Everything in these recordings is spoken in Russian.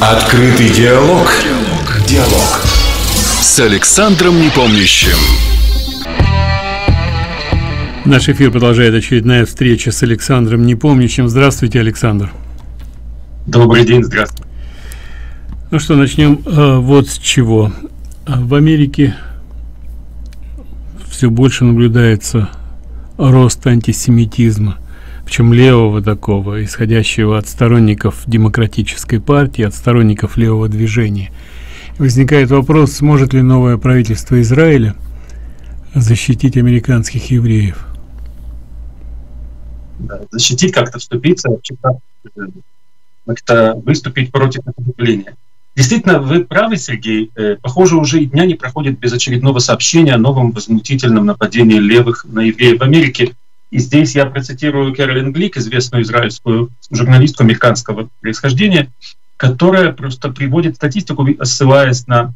Открытый диалог. Диалог. С Александром Непомнящим. Наш эфир продолжает очередная встреча с Александром Непомнящим. Здравствуйте, Александр. Добрый день, здравствуйте. Ну что, начнем э, вот с чего. В Америке все больше наблюдается рост антисемитизма причем левого такого, исходящего от сторонников демократической партии, от сторонников левого движения. Возникает вопрос, сможет ли новое правительство Израиля защитить американских евреев? Да, защитить как-то, вступиться, как-то выступить против наступления. Действительно, вы правы, Сергей. Э, похоже, уже и дня не проходит без очередного сообщения о новом возмутительном нападении левых на евреев в Америке. И здесь я процитирую Кэролин Глик, известную израильскую журналистку американского происхождения, которая просто приводит статистику, ссылаясь на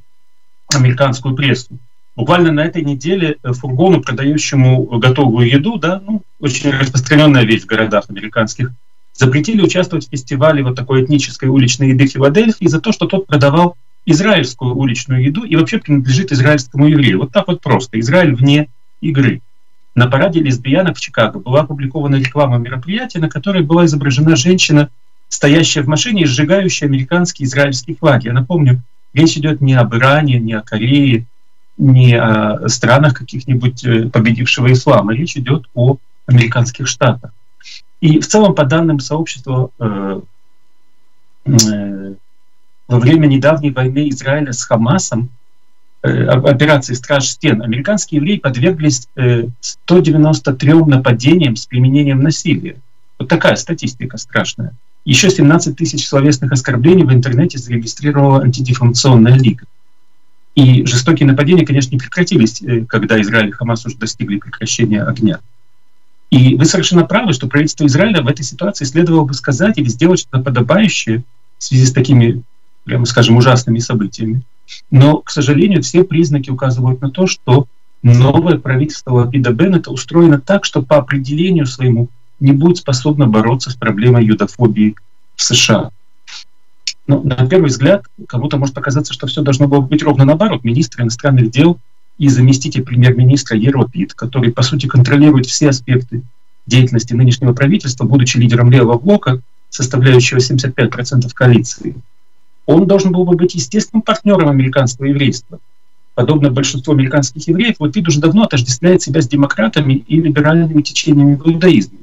американскую прессу. Буквально на этой неделе фургону, продающему готовую еду, да, ну, очень распространенная вещь в городах американских, запретили участвовать в фестивале вот такой этнической уличной еды в Филадельфии за то, что тот продавал израильскую уличную еду и вообще принадлежит израильскому еврею. Вот так вот просто. Израиль вне игры. На параде лесбиянок в Чикаго была опубликована реклама мероприятия, на которой была изображена женщина, стоящая в машине и сжигающая американские и израильские флаги. Я напомню, речь идет не об Иране, не о Корее, не о странах каких-нибудь э, победившего ислама. Речь идет о американских штатах. И в целом, по данным сообщества, э, э, во время недавней войны Израиля с Хамасом операции «Страж стен» американские евреи подверглись 193 э, нападениям с применением насилия. Вот такая статистика страшная. Еще 17 тысяч словесных оскорблений в интернете зарегистрировала антидефамационная лига. И жестокие нападения, конечно, не прекратились, э, когда Израиль и Хамас уже достигли прекращения огня. И вы совершенно правы, что правительство Израиля в этой ситуации следовало бы сказать или сделать что-то подобающее в связи с такими, прямо скажем, ужасными событиями. Но, к сожалению, все признаки указывают на то, что новое правительство Лапида Беннета устроено так, что по определению своему не будет способно бороться с проблемой юдофобии в США. Но на первый взгляд кому-то может показаться, что все должно было быть ровно наоборот. Министр иностранных дел и заместитель премьер-министра Еропит, который, по сути, контролирует все аспекты деятельности нынешнего правительства, будучи лидером левого блока, составляющего 75% коалиции, он должен был бы быть естественным партнером американского еврейства. Подобно большинству американских евреев, вот вид уже давно отождествляет себя с демократами и либеральными течениями в иудаизме.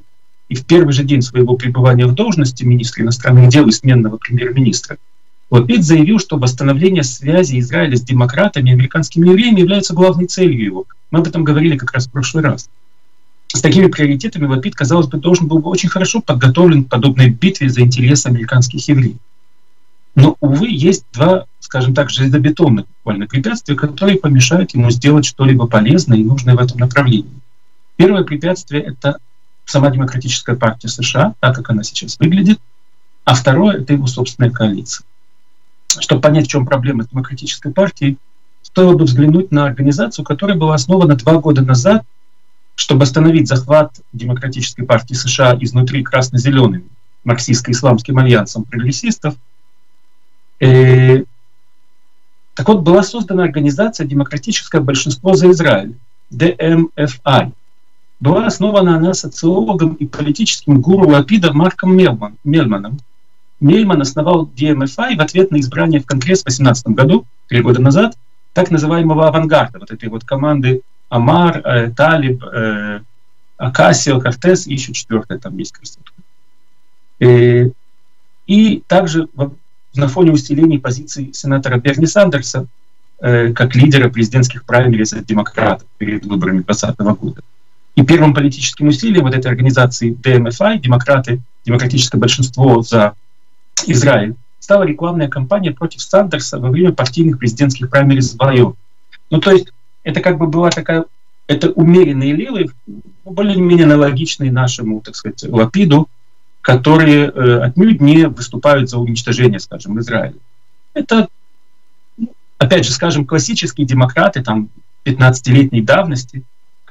И в первый же день своего пребывания в должности министра иностранных дел и сменного премьер-министра Лапид заявил, что восстановление связи Израиля с демократами и американскими евреями является главной целью его. Мы об этом говорили как раз в прошлый раз. С такими приоритетами Лапид, казалось бы, должен был бы очень хорошо подготовлен к подобной битве за интересы американских евреев. Но, увы, есть два, скажем так, железобетонных буквально препятствия, которые помешают ему сделать что-либо полезное и нужное в этом направлении. Первое препятствие — это сама Демократическая партия США, так как она сейчас выглядит, а второе — это его собственная коалиция. Чтобы понять, в чем проблема Демократической партией, стоило бы взглянуть на организацию, которая была основана два года назад, чтобы остановить захват Демократической партии США изнутри красно-зеленым марксистско-исламским альянсом прогрессистов — так вот, была создана организация «Демократическое большинство за Израиль», ДМФИ. Была основана она социологом и политическим гуру Лапида Марком Мелман, Мельманом. Мельман основал ДМФИ в ответ на избрание в Конгресс в 2018 году, три года назад, так называемого авангарда, вот этой вот команды Амар, э, Талиб, э, Акасио, Кортес и еще четвертая там есть, кажется. Э, и также на фоне усиления позиций сенатора Берни Сандерса э, как лидера президентских праймериз от демократов перед выборами 2020 года. И первым политическим усилием вот этой организации ДМФИ, демократы, демократическое большинство за Израиль, стала рекламная кампания против Сандерса во время партийных президентских праймериз в Байо. Ну, то есть это как бы была такая, это умеренные левые, более-менее аналогичные нашему, так сказать, Лапиду, которые э, отнюдь не выступают за уничтожение, скажем, Израиля. Это, опять же, скажем, классические демократы там 15-летней давности,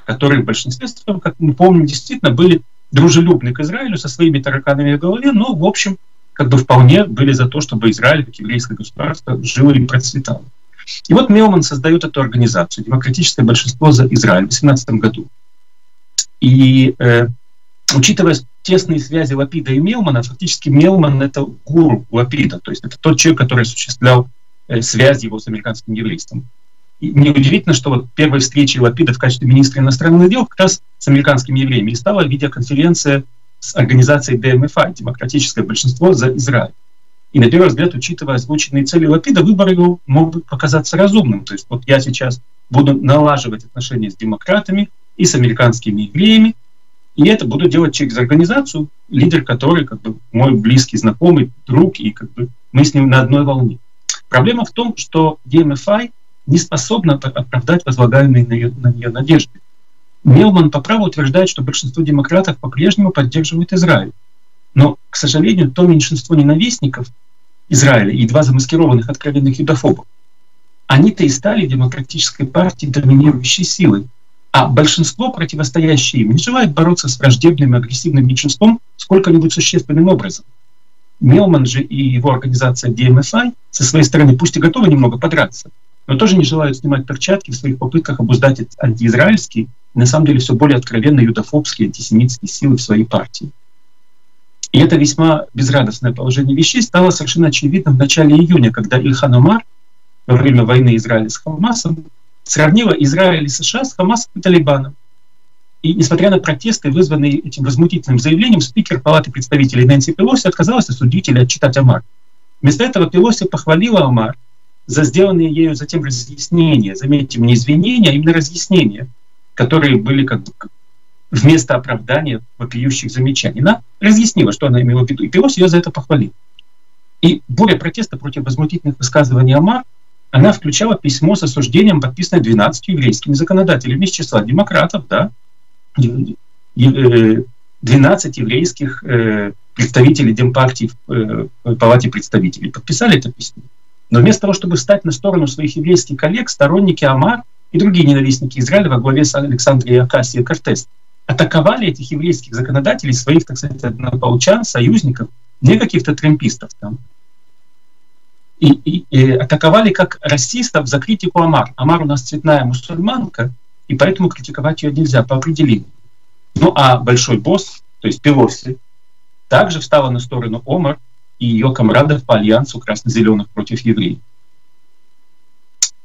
которые в большинстве как мы помним, действительно были дружелюбны к Израилю со своими тараканами в голове, но, в общем, как бы вполне были за то, чтобы Израиль, как еврейское государство, жило и процветало. И вот Мелман создает эту организацию «Демократическое большинство за Израиль» в 2018 году. И э, учитывая тесные связи Лапида и Мелмана, фактически Мелман — это гуру Лапида, то есть это тот человек, который осуществлял э, связь его с американским еврейством. И неудивительно, что вот первой встречей Лапида в качестве министра иностранных дел как раз с американскими евреями и стала видеоконференция с организацией ДМФА, демократическое большинство за Израиль. И на первый взгляд, учитывая озвученные цели Лапида, выбор его мог бы показаться разумным. То есть вот я сейчас буду налаживать отношения с демократами и с американскими евреями, и это буду делать через организацию, лидер которой как бы мой близкий знакомый, друг, и как бы мы с ним на одной волне. Проблема в том, что DMFI не способна оправдать возлагаемые на нее надежды. Мелман по праву утверждает, что большинство демократов по-прежнему поддерживают Израиль. Но, к сожалению, то меньшинство ненавистников Израиля и два замаскированных откровенных юдофобов, они-то и стали демократической партией доминирующей силой. А большинство, противостоящее им, не желает бороться с враждебным и агрессивным меньшинством сколько-нибудь существенным образом. Мелман же и его организация DMSI со своей стороны пусть и готовы немного подраться, но тоже не желают снимать перчатки в своих попытках обуздать антиизраильские на самом деле все более откровенно юдофобские, антисемитские силы в своей партии. И это весьма безрадостное положение вещей стало совершенно очевидным в начале июня, когда Ильхан Омар во время войны Израиля с Хамасом сравнила Израиль и США с Хамасом и Талибаном. И несмотря на протесты, вызванные этим возмутительным заявлением, спикер Палаты представителей Нэнси Пелоси отказалась осудить или отчитать Омар. Вместо этого Пелоси похвалила Омар за сделанные ею затем разъяснения, заметьте, не извинения, а именно разъяснения, которые были как бы вместо оправдания вопиющих замечаний. Она разъяснила, что она имела в виду, и Пелоси ее за это похвалил. И буря протеста против возмутительных высказываний Амар, она включала письмо с осуждением, подписанное 12 еврейскими законодателями из числа демократов, да, 12 э, еврейских э, представителей Демпартии э, в Палате представителей подписали это письмо. Но вместо того, чтобы встать на сторону своих еврейских коллег, сторонники Амар и другие ненавистники Израиля во главе с Александрией Акасией Кортес атаковали этих еврейских законодателей, своих, так сказать, однополчан, союзников, не каких-то тремпистов там, и, и, и атаковали как расистов за критику Амар. Амар у нас цветная мусульманка, и поэтому критиковать ее нельзя по определению. Ну а большой босс, то есть Пелоси, также встала на сторону Омар и ее комрадов по альянсу красно-зеленых против евреев.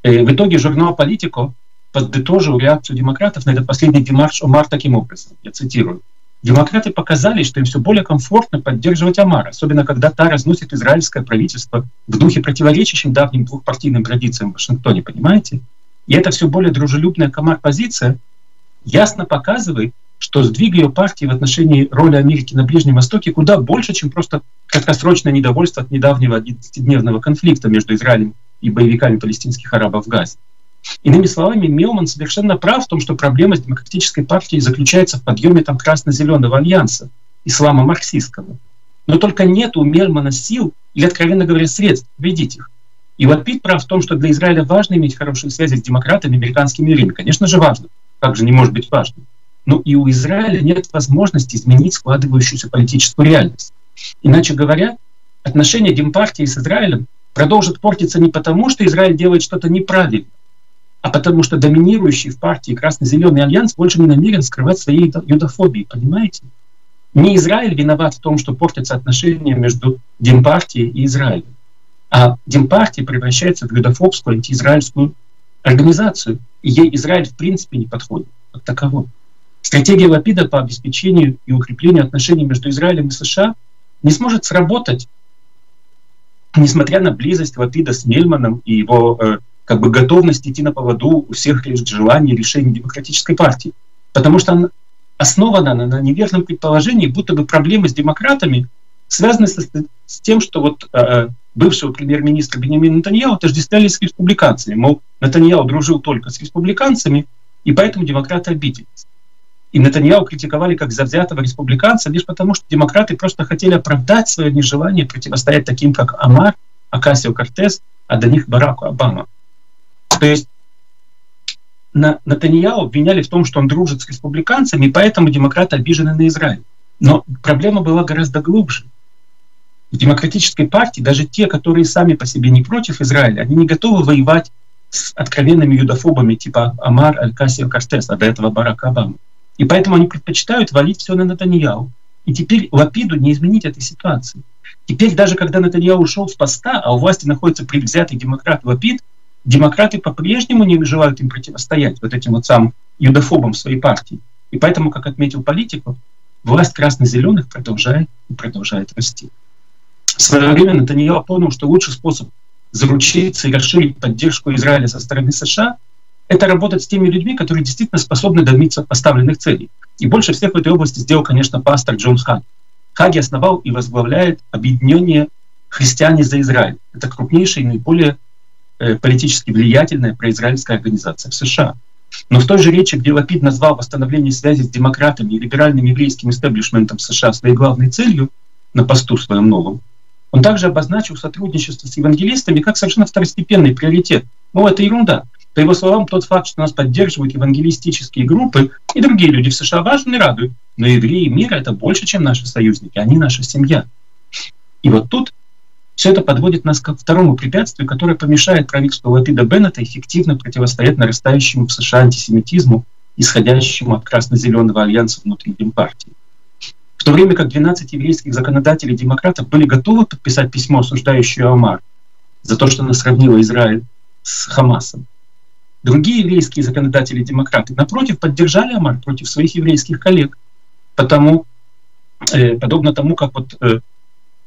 Э, в итоге журнал «Политико» подытожил реакцию демократов на этот последний демарш Омар таким образом, я цитирую. Демократы показали, что им все более комфортно поддерживать Омар, особенно когда та разносит израильское правительство в духе противоречащим давним двухпартийным традициям в Вашингтоне, понимаете? И эта все более дружелюбная Камар позиция ясно показывает, что сдвиг ее партии в отношении роли Америки на Ближнем Востоке куда больше, чем просто краткосрочное недовольство от недавнего 11-дневного конфликта между Израилем и боевиками палестинских арабов в Газе. Иными словами, Мелман совершенно прав в том, что проблема с демократической партией заключается в подъеме там красно-зеленого альянса, ислама марксистского. Но только нет у Мельмана сил или, откровенно говоря, средств победить их. И вот Пит прав в том, что для Израиля важно иметь хорошие связи с демократами, американскими евреями. Конечно же, важно. Как же не может быть важно? Но и у Израиля нет возможности изменить складывающуюся политическую реальность. Иначе говоря, отношения Демпартии с Израилем продолжит портиться не потому, что Израиль делает что-то неправильно, а потому что доминирующий в партии Красно-Зеленый альянс больше не намерен скрывать своей юдофобии, понимаете? Не Израиль виноват в том, что портятся отношения между Демпартией и Израилем, а Демпартия превращается в юдофобскую антиизраильскую организацию, и ей Израиль в принципе не подходит как таковой. Стратегия Лапида по обеспечению и укреплению отношений между Израилем и США не сможет сработать, несмотря на близость Лапида с Мельманом и его э, как бы готовность идти на поводу у всех желаний решений демократической партии. Потому что она основана на неверном предположении, будто бы проблемы с демократами связаны с, с тем, что вот э, бывшего премьер-министра Бенемина Натаньяу отождествляли с республиканцами. Мол, Натаньяу дружил только с республиканцами, и поэтому демократы обиделись. И Натаньяу критиковали как завзятого республиканца лишь потому, что демократы просто хотели оправдать свое нежелание противостоять таким, как Амар, Акасио Кортес, а до них Бараку Обама. То есть на Натаньяу обвиняли в том, что он дружит с республиканцами, и поэтому демократы обижены на Израиль. Но проблема была гораздо глубже. В демократической партии даже те, которые сами по себе не против Израиля, они не готовы воевать с откровенными юдофобами типа Амар Аль-Касио Кортес, а до этого Барака Обама. И поэтому они предпочитают валить все на Натаньяу. И теперь Лапиду не изменить этой ситуации. Теперь даже когда Натаньяу ушел с поста, а у власти находится предвзятый демократ Лапид, демократы по-прежнему не желают им противостоять, вот этим вот самым юдофобам своей партии. И поэтому, как отметил политику, власть красно-зеленых продолжает и продолжает расти. В свое время Натаньяу понял, что лучший способ заручиться и расширить поддержку Израиля со стороны США — это работать с теми людьми, которые действительно способны добиться поставленных целей. И больше всех в этой области сделал, конечно, пастор Джон Хаги. Хаги основал и возглавляет объединение «Христиане за Израиль». Это крупнейшая и наиболее политически влиятельная произраильская организация в США. Но в той же речи, где Лапид назвал восстановление связи с демократами и либеральным еврейским истеблишментом США своей главной целью на посту своем новом, он также обозначил сотрудничество с евангелистами как совершенно второстепенный приоритет. Ну, это ерунда. По его словам, тот факт, что нас поддерживают евангелистические группы и другие люди в США важны и радуют. Но евреи мира — это больше, чем наши союзники. Они наша семья. И вот тут все это подводит нас к второму препятствию, которое помешает правительству Лапида Беннета эффективно противостоять нарастающему в США антисемитизму, исходящему от красно-зеленого альянса внутри Демпартии. В то время как 12 еврейских законодателей демократов были готовы подписать письмо, осуждающее Омар за то, что она сравнила Израиль с Хамасом, другие еврейские законодатели демократы, напротив, поддержали Омар против своих еврейских коллег. Потому, э, подобно тому, как, вот, э,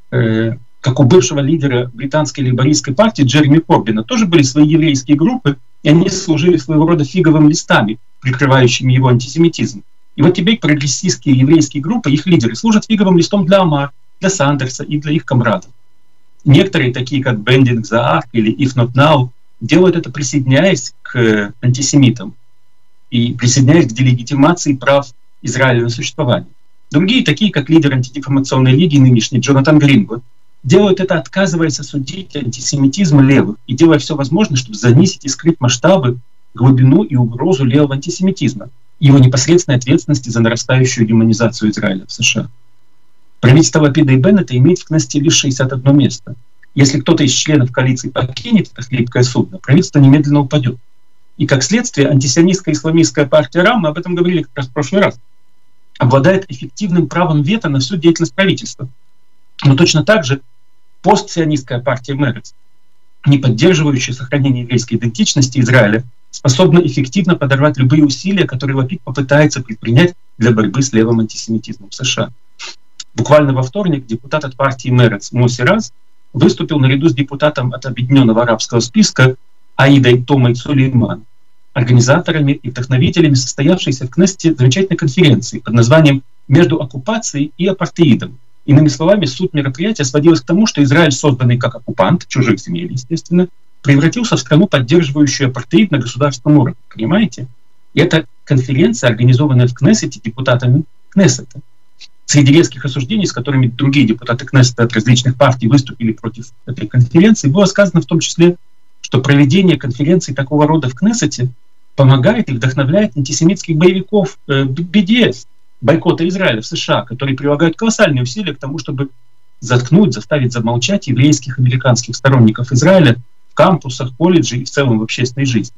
э, как у бывшего лидера британской лейбористской партии Джереми Корбина тоже были свои еврейские группы, и они служили своего рода фиговыми листами, прикрывающими его антисемитизм. И вот теперь прогрессистские еврейские группы, их лидеры, служат фиговым листом для Омар, для Сандерса и для их комрадов. Некоторые, такие как the Ark или If Not Now, делают это присоединяясь к антисемитам и присоединяясь к делегитимации прав Израиля на существование. Другие, такие как лидер антидефамационной лиги нынешний Джонатан Гринвуд, делают это, отказываясь осудить антисемитизм левых и делая все возможное, чтобы занизить и скрыть масштабы, глубину и угрозу левого антисемитизма его непосредственной ответственности за нарастающую демонизацию Израиля в США. Правительство Лапида и Беннета имеет в Кнессете лишь 61 место. Если кто-то из членов коалиции покинет это хлипкое судно, правительство немедленно упадет. И как следствие, антисионистская исламистская партия РАМ, мы об этом говорили как раз в прошлый раз, обладает эффективным правом вето на всю деятельность правительства. Но точно так же постсионистская партия Мерец, не поддерживающая сохранение еврейской идентичности Израиля, способна эффективно подорвать любые усилия, которые Лапид попытается предпринять для борьбы с левым антисемитизмом в США. Буквально во вторник депутат от партии Мерец Моси Раз выступил наряду с депутатом от Объединенного арабского списка Аидой Томой Сулейман, организаторами и вдохновителями состоявшейся в Кнессете замечательной конференции под названием «Между оккупацией и апартеидом». Иными словами, суть мероприятия сводилась к тому, что Израиль, созданный как оккупант, чужих земель, естественно, превратился в страну, поддерживающую апартеид на государственном уровне. Понимаете? И это конференция, организованная в Кнессете депутатами Кнессета. Среди резких осуждений, с которыми другие депутаты Кнессета от различных партий выступили против этой конференции, было сказано в том числе, что проведение конференции такого рода в Кнессете помогает и вдохновляет антисемитских боевиков э, BDS, бойкота Израиля в США, которые прилагают колоссальные усилия к тому, чтобы заткнуть, заставить замолчать еврейских американских сторонников Израиля, в кампусах, колледжей и в целом в общественной жизни.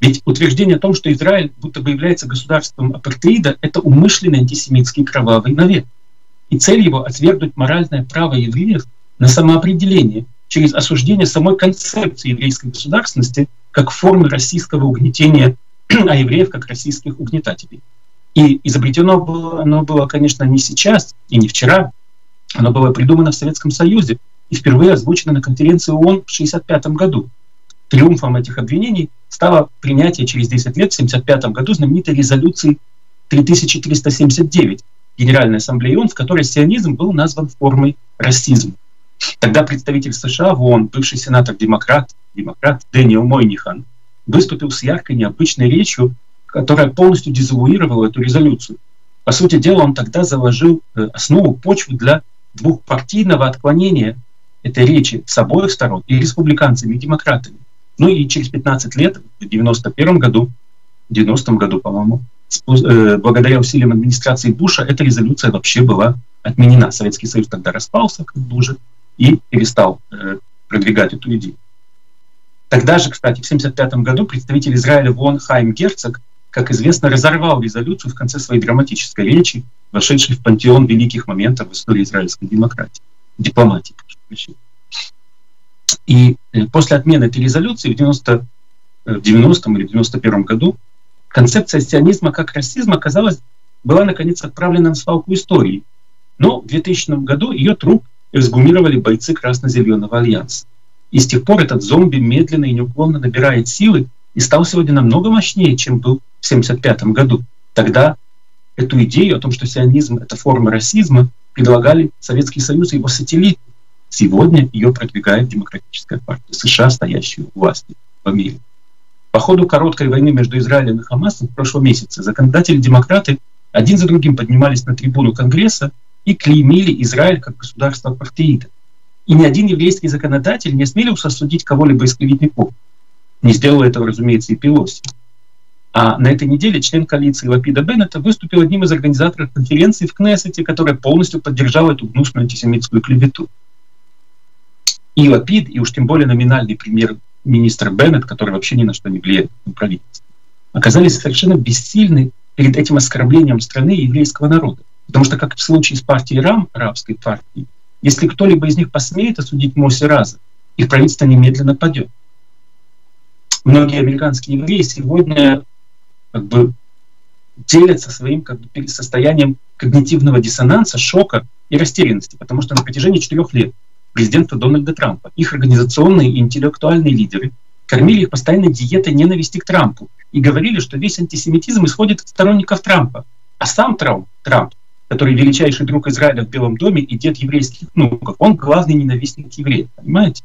Ведь утверждение о том, что Израиль будто бы является государством апартеида, это умышленный антисемитский кровавый навет. И цель его — отвергнуть моральное право евреев на самоопределение через осуждение самой концепции еврейской государственности как формы российского угнетения, а евреев как российских угнетателей. И изобретено было, оно было, конечно, не сейчас и не вчера, оно было придумано в Советском Союзе и впервые озвучено на конференции ООН в 1965 году. Триумфом этих обвинений стало принятие через 10 лет, в 1975 году, знаменитой резолюции 3379 Генеральной Ассамблеи ООН, в которой сионизм был назван формой расизма. Тогда представитель США в ООН, бывший сенатор-демократ, демократ Дэниел Мойнихан, выступил с яркой, необычной речью, которая полностью дезавуировала эту резолюцию. По сути дела, он тогда заложил э, основу, почву для двухпартийного отклонения этой речи с обоих сторон, и республиканцами, и демократами. Ну и через 15 лет, в 91 году, в 90 году, по-моему, э, благодаря усилиям администрации Буша, эта резолюция вообще была отменена. Советский Союз тогда распался, как бы уже, и перестал э, продвигать эту идею. Тогда же, кстати, в 1975 году представитель Израиля Вон Хайм Герцог, как известно, разорвал резолюцию в конце своей драматической речи, вошедшей в пантеон великих моментов в истории израильской демократии, дипломатии. И э, после отмены этой резолюции в 90 в 90 или 91 году концепция сионизма как расизма, казалось, была наконец отправлена на свалку истории. Но в 2000 году ее труп эксгумировали бойцы Красно-Зеленого альянса. И с тех пор этот зомби медленно и неуклонно набирает силы и стал сегодня намного мощнее, чем был в 1975 году. Тогда эту идею о том, что сионизм — это форма расизма, предлагали Советский Союз и его сателлиты. Сегодня ее продвигает Демократическая партия США, стоящая у власти в Америке. По ходу короткой войны между Израилем и Хамасом в прошлом месяце законодатели-демократы один за другим поднимались на трибуну Конгресса и клеймили Израиль как государство апартеида. И ни один еврейский законодатель не осмелился осудить кого-либо из клеветников. Не сделал этого, разумеется, и Пелоси. А на этой неделе член коалиции Лапида Беннета выступил одним из организаторов конференции в Кнессете, которая полностью поддержала эту гнусную антисемитскую клевету. И Лапид, и уж тем более номинальный премьер министр Беннет, который вообще ни на что не влияет на правительство, оказались совершенно бессильны перед этим оскорблением страны и еврейского народа. Потому что, как в случае с партией РАМ, арабской партии, если кто-либо из них посмеет осудить Моси Раза, их правительство немедленно падет. Многие американские евреи сегодня как бы делятся своим как бы, состоянием когнитивного диссонанса, шока и растерянности, потому что на протяжении четырех лет президента Дональда Трампа. Их организационные и интеллектуальные лидеры кормили их постоянной диетой ненависти к Трампу и говорили, что весь антисемитизм исходит от сторонников Трампа. А сам Трамп, Трамп который величайший друг Израиля в Белом доме и дед еврейских внуков, он главный ненавистник евреев, понимаете?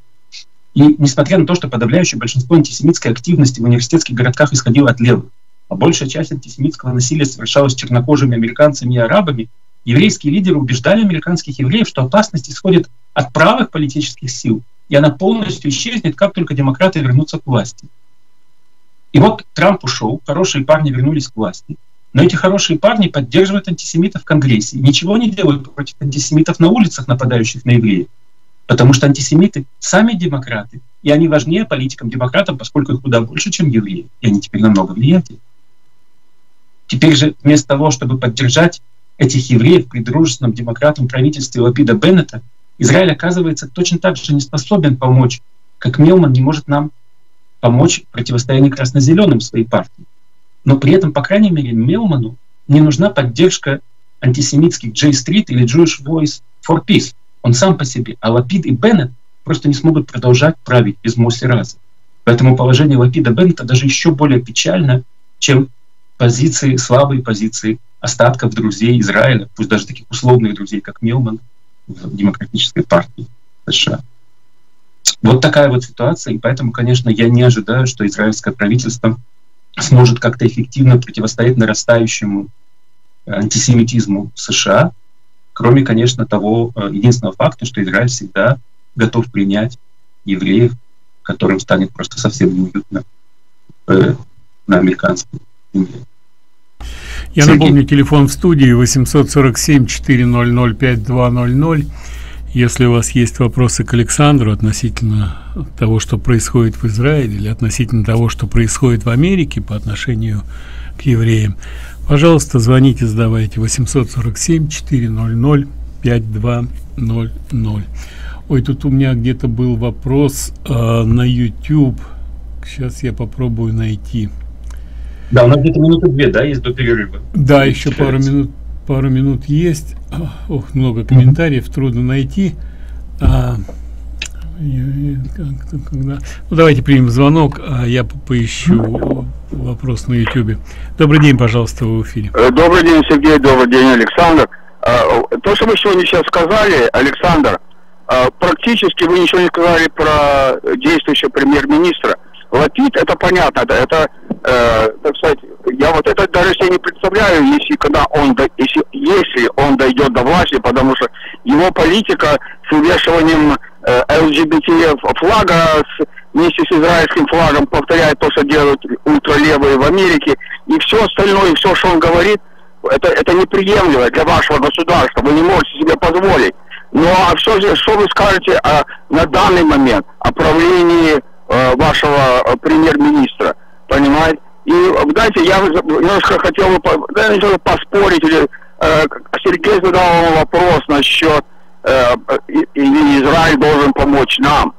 И несмотря на то, что подавляющее большинство антисемитской активности в университетских городках исходило от левых, а большая часть антисемитского насилия совершалась чернокожими американцами и арабами, еврейские лидеры убеждали американских евреев, что опасность исходит от правых политических сил, и она полностью исчезнет, как только демократы вернутся к власти. И вот Трамп ушел, хорошие парни вернулись к власти, но эти хорошие парни поддерживают антисемитов в Конгрессе, ничего не делают против антисемитов на улицах, нападающих на евреев. Потому что антисемиты сами демократы, и они важнее политикам-демократам, поскольку их куда больше, чем евреи, и они теперь намного влиятельнее. Теперь же вместо того, чтобы поддержать этих евреев при дружественном демократам правительстве Лапида Беннета, Израиль, оказывается, точно так же не способен помочь, как Мелман не может нам помочь в противостоянии красно-зеленым своей партии. Но при этом, по крайней мере, Мелману не нужна поддержка антисемитских J Street или Jewish Voice for Peace. Он сам по себе. А Лапид и Беннет просто не смогут продолжать править без Моси Раза. Поэтому положение Лапида Беннета даже еще более печально, чем позиции, слабые позиции остатков друзей Израиля, пусть даже таких условных друзей, как Милман в Демократической партии США. Вот такая вот ситуация, и поэтому, конечно, я не ожидаю, что израильское правительство сможет как-то эффективно противостоять нарастающему антисемитизму в США, кроме, конечно, того э, единственного факта, что Израиль всегда готов принять евреев, которым станет просто совсем неуютно э, на американской земле. Я Сергей. напомню, телефон в студии 847-400-5200. Если у вас есть вопросы к Александру относительно того, что происходит в Израиле, или относительно того, что происходит в Америке по отношению к евреям, пожалуйста, звоните, задавайте 847-400-5200. Ой, тут у меня где-то был вопрос э, на YouTube. Сейчас я попробую найти. Да, у нас где-то минуты две, да, есть до перерыва. Да, еще пару минут, пару минут есть. Ох, много комментариев, mm-hmm. трудно найти. А, когда... Ну, давайте примем звонок, а я поищу вопрос на YouTube. Добрый день, пожалуйста, вы в эфире. Э, добрый день, Сергей, добрый день, Александр. А, то, что вы сегодня сейчас сказали, Александр, а, практически вы ничего не сказали про действующего премьер-министра. Лапид, это понятно, да, это э, так сказать, я вот это даже себе не представляю, если когда он, если, если он дойдет до власти, потому что его политика с увешиванием э, ЛГБТ флага с, вместе с израильским флагом повторяет то, что делают ультралевые в Америке, и все остальное, и все, что он говорит, это, это неприемлемо для вашего государства, вы не можете себе позволить. Ну а что, же, что вы скажете о, на данный момент о правлении э, вашего э, премьер-министра, понимаете? И, знаете, я немножко хотел бы да, поспорить, или э, Сергей задал вопрос насчет, э, или Израиль должен помочь нам.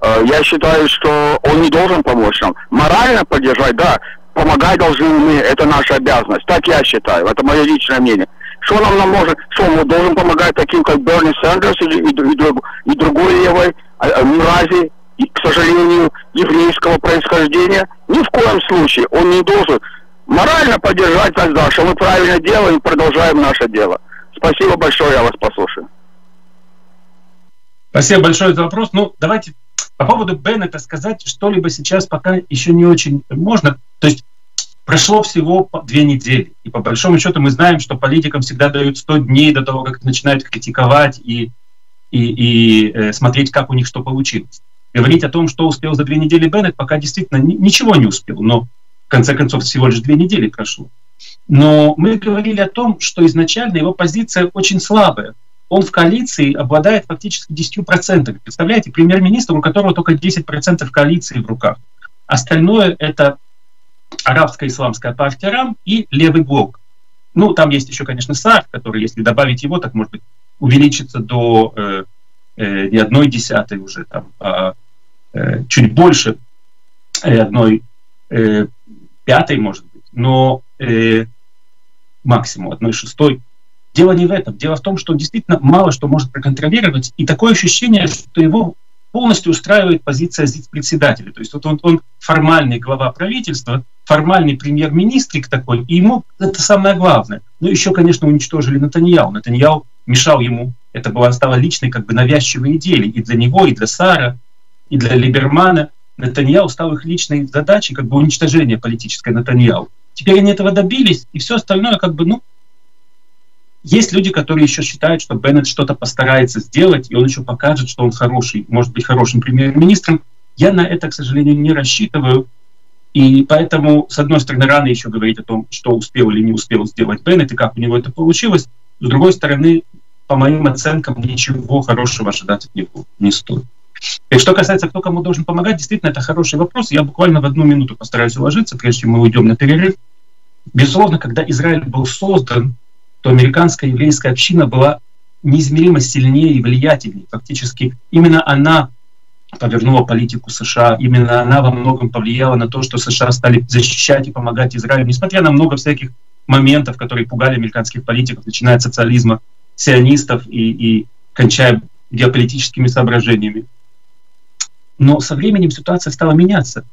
Э, я считаю, что он не должен помочь нам. Морально поддержать, да, помогать должны мы, это наша обязанность. Так я считаю, это мое личное мнение. Что нам, нам может, что мы должен помогать таким, как Берни Сандерс и, и, и, и другой левой, а, а, мрази, к сожалению, еврейского происхождения? Ни в коем случае он не должен морально поддержать нас, да, что мы правильно делаем продолжаем наше дело. Спасибо большое, я вас послушаю. Спасибо большое за вопрос. Ну, давайте по поводу Беннета сказать что-либо сейчас пока еще не очень можно. То есть прошло всего две недели. И по большому счету мы знаем, что политикам всегда дают 100 дней до того, как начинают критиковать и, и, и э, смотреть, как у них что получилось. Говорить о том, что успел за две недели Беннет, пока действительно ни, ничего не успел. Но в конце концов всего лишь две недели прошло. Но мы говорили о том, что изначально его позиция очень слабая он в коалиции обладает фактически 10%. Представляете, премьер-министр, у которого только 10% коалиции в руках. Остальное это арабская исламская партия РАМ и левый блок. Ну, там есть еще, конечно, САР, который, если добавить его, так, может быть, увеличится до э, э, не одной десятой уже, там, а чуть больше э, одной э, пятой, может быть, но э, максимум одной шестой. Дело не в этом. Дело в том, что он действительно мало что может проконтролировать, и такое ощущение, что его полностью устраивает позиция председателя. То есть вот он, он формальный глава правительства, формальный премьер-министрик такой, и ему это самое главное. Ну, еще, конечно, уничтожили Натаньяу. Натаньяу мешал ему. Это была, стала личной как бы навязчивой идеей и для него, и для Сара, и для Либермана. Натаньяу стал их личной задачей, как бы уничтожение политической Натаньяу. Теперь они этого добились, и все остальное как бы, ну, есть люди, которые еще считают, что Беннет что-то постарается сделать, и он еще покажет, что он хороший, может быть хорошим премьер-министром. Я на это, к сожалению, не рассчитываю. И поэтому, с одной стороны, рано еще говорить о том, что успел или не успел сделать Беннет и как у него это получилось. С другой стороны, по моим оценкам, ничего хорошего ожидать от него не стоит. И что касается, кто кому должен помогать, действительно, это хороший вопрос. Я буквально в одну минуту постараюсь уложиться, прежде чем мы уйдем на перерыв. Безусловно, когда Израиль был создан, то американская еврейская община была неизмеримо сильнее и влиятельнее. Фактически именно она повернула политику США, именно она во многом повлияла на то, что США стали защищать и помогать Израилю, несмотря на много всяких моментов, которые пугали американских политиков, начиная от социализма, сионистов и, и кончая геополитическими соображениями. Но со временем ситуация стала меняться.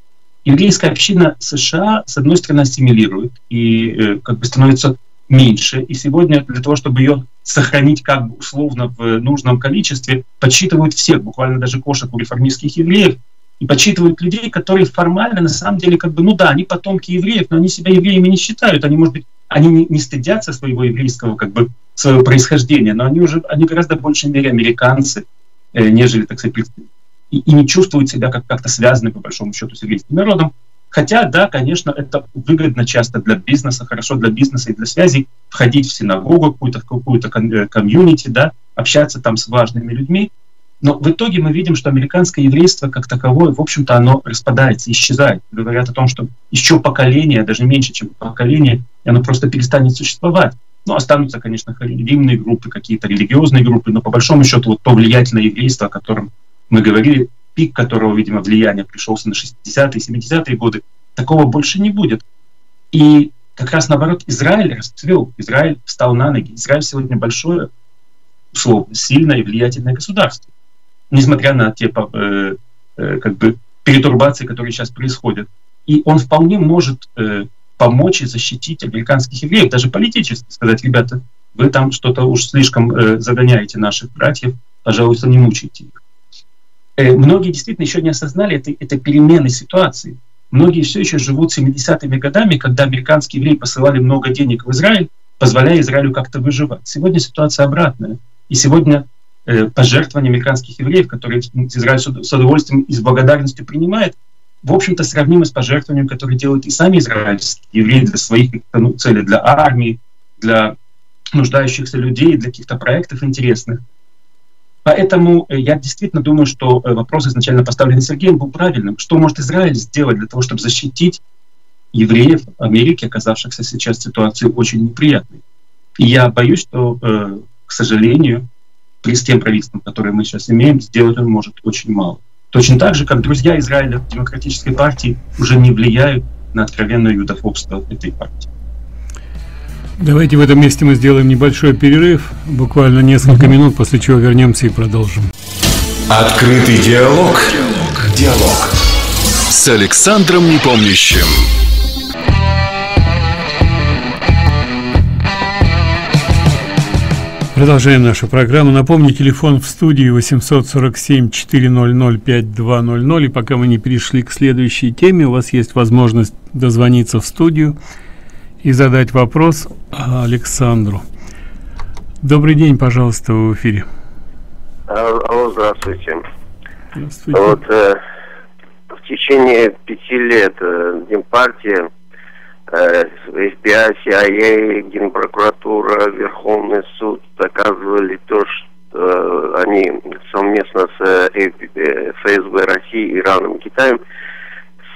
Еврейская община США, с одной стороны, ассимилирует и э, как бы становится меньше. И сегодня для того, чтобы ее сохранить как бы условно в нужном количестве, подсчитывают всех, буквально даже кошек у реформистских евреев, и подсчитывают людей, которые формально, на самом деле, как бы, ну да, они потомки евреев, но они себя евреями не считают, они, может быть, они не, не стыдятся своего еврейского, как бы, своего происхождения, но они уже, они гораздо больше мере американцы, э, нежели, так сказать, и, и не чувствуют себя как, как-то связаны, по большому счету, с еврейским народом. Хотя, да, конечно, это выгодно часто для бизнеса, хорошо для бизнеса и для связей, входить в синагогу, какую-то какую э, комьюнити, да, общаться там с важными людьми. Но в итоге мы видим, что американское еврейство как таковое, в общем-то, оно распадается, исчезает. Говорят о том, что еще поколение, даже меньше, чем поколение, оно просто перестанет существовать. Ну, останутся, конечно, религиозные группы, какие-то религиозные группы, но по большому счету вот то влиятельное еврейство, о котором мы говорили, пик которого, видимо, влияние пришелся на 60-е, 70-е годы, такого больше не будет. И как раз наоборот, Израиль расцвел, Израиль встал на ноги. Израиль сегодня большое, условно, сильное и влиятельное государство. Несмотря на те э, э, как бы перетурбации, которые сейчас происходят. И он вполне может э, помочь и защитить американских евреев, даже политически сказать, ребята, вы там что-то уж слишком э, загоняете наших братьев, пожалуйста, не мучайте их. Э, многие действительно еще не осознали это, это перемены ситуации. Многие все еще живут 70-ми годами, когда американские евреи посылали много денег в Израиль, позволяя Израилю как-то выживать. Сегодня ситуация обратная. И сегодня э, пожертвования американских евреев, которые Израиль с удовольствием и с благодарностью принимает, в общем-то, сравнимы с пожертвованием, которые делают и сами израильские евреи для своих ну, целей, для армии, для нуждающихся людей, для каких-то проектов интересных. Поэтому э, я действительно думаю, что э, вопрос, изначально поставленный Сергеем, был правильным. Что может Израиль сделать для того, чтобы защитить евреев Америки, оказавшихся сейчас в ситуации очень неприятной? И я боюсь, что, э, к сожалению, при с тем правительством, которое мы сейчас имеем, сделать он может очень мало. Точно так же, как друзья Израиля демократической партии уже не влияют на откровенное юдофобство этой партии. Давайте в этом месте мы сделаем небольшой перерыв, буквально несколько минут, после чего вернемся и продолжим. Открытый диалог. Диалог. Диалог. С Александром Непомнящим. Продолжаем нашу программу. Напомню, телефон в студии 847-400-5200. И пока мы не перешли к следующей теме, у вас есть возможность дозвониться в студию и задать вопрос Александру. Добрый день, пожалуйста, в эфире. Алло, здравствуйте. Здравствуйте. Вот э, в течение пяти лет э, Демпартия, э, FBI, CIA, Генпрокуратура, Верховный суд доказывали то, что э, они совместно с э, ФСБ России, Ираном, Китаем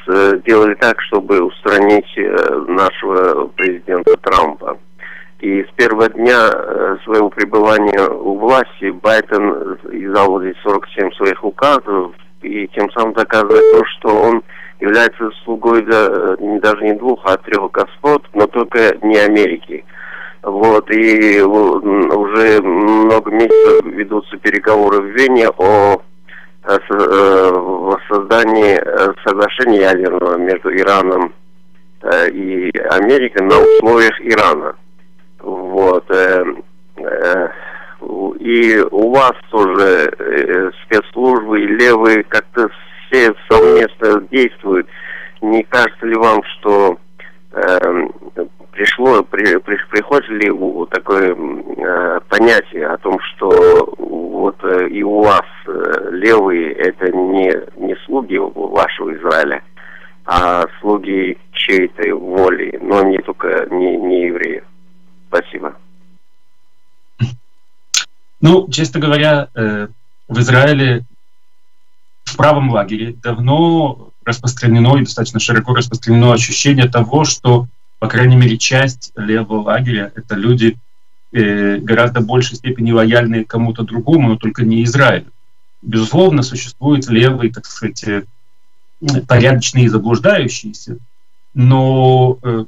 сделали так, чтобы устранить э, нашего президента Трампа. И с первого дня э, своего пребывания у власти Байден издал здесь 47 своих указов и тем самым доказывает то, что он является слугой да, даже не двух, а трех господ, но только не Америки. Вот, и уже много месяцев ведутся переговоры в Вене о Э, э, создании э, соглашения ядерного между Ираном и Америкой на условиях Ирана. Вот. И у вас тоже спецслужбы и левые как-то все совместно действуют. Не кажется ли вам, что пришло, при, при, приходит ли такое э, понятие о том, что вот э, и у вас э, левые это не, не слуги вашего Израиля, а слуги чьей-то воли, но не только не, не евреи. Спасибо. Ну, честно говоря, э, в Израиле в правом лагере давно распространено и достаточно широко распространено ощущение того, что по крайней мере, часть левого лагеря — это люди э, гораздо большей степени лояльные кому-то другому, но только не Израилю. Безусловно, существуют левые, так сказать, э, порядочные и заблуждающиеся, но э,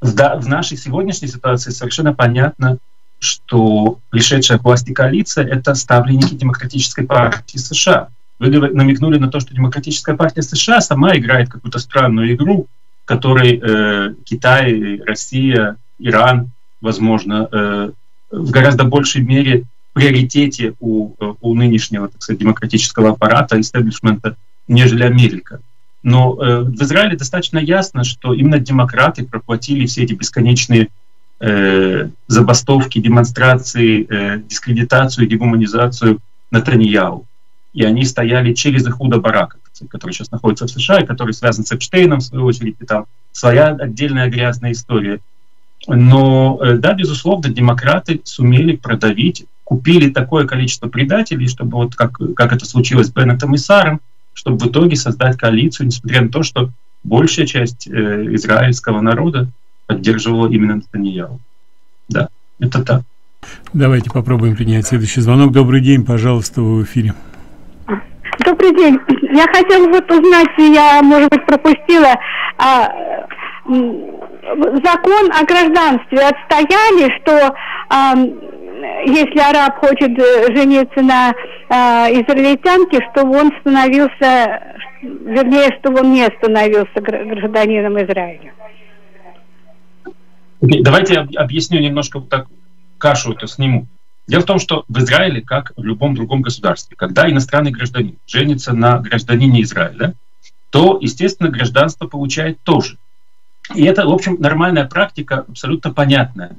в, да, в нашей сегодняшней ситуации совершенно понятно, что пришедшая к власти коалиция — это ставленники Демократической партии США. Вы намекнули на то, что Демократическая партия США сама играет какую-то странную игру, которой э, Китай, Россия, Иран, возможно, э, в гораздо большей мере приоритете у, э, у нынешнего, так сказать, демократического аппарата, истеблишмента, нежели Америка. Но э, в Израиле достаточно ясно, что именно демократы проплатили все эти бесконечные э, забастовки, демонстрации, э, дискредитацию, дегуманизацию Натаньяу. И они стояли через Ихуда Барака который сейчас находится в США, и который связан с Эпштейном, в свою очередь, и там своя отдельная грязная история. Но, э, да, безусловно, демократы сумели продавить, купили такое количество предателей, чтобы вот как, как это случилось с Беннетом и Саром, чтобы в итоге создать коалицию, несмотря на то, что большая часть э, израильского народа поддерживала именно Натаньяу. Да, это так. Давайте попробуем принять следующий звонок. Добрый день, пожалуйста, в эфире. Добрый день. Я хотела вот узнать, я, может быть, пропустила, а, закон о гражданстве отстояли, что а, если араб хочет э, жениться на а, израильтянке, чтобы он становился, вернее, чтобы он не становился гражданином Израиля. Давайте я объясню немножко вот так кашу эту сниму. Дело в том, что в Израиле, как в любом другом государстве, когда иностранный гражданин женится на гражданине Израиля, то, естественно, гражданство получает тоже. И это, в общем, нормальная практика, абсолютно понятная.